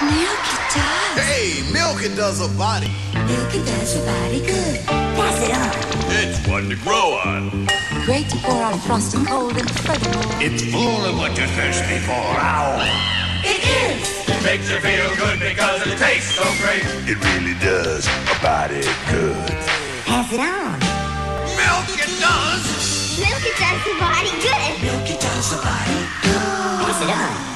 Milk it does. Hey, milk it does a body. Milk it does your body good. Pass it on. It's one to grow on. Great to pour on frosty cold and furthermore. It's full of what you're thirsty for. It is. It makes you feel good because it tastes so great. It really does a body good. Pass it on. Milk it does. Milk it does the body good. Milk it does a body good. Pass it on.